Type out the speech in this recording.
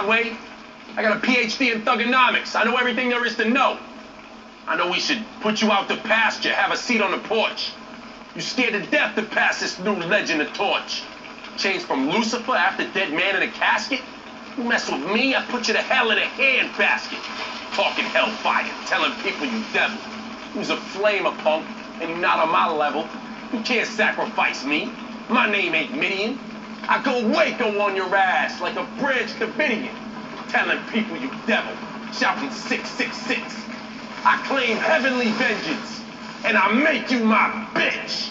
I got a PhD in thugonomics. I know everything there is to know. I know we should put you out to pasture, have a seat on the porch. You scared to death to pass this new legend the torch. Changed from Lucifer after dead man in a casket? You mess with me, I put you to hell in a handbasket. Talking hellfire, telling people you devil. Who's a flamer, punk, and you're not on my level. You can't sacrifice me. My name ain't Mideon. I go Waco on your ass like a Branch Davidian. Telling people you devil, shouting 666. I claim heavenly vengeance, and I make you my bitch.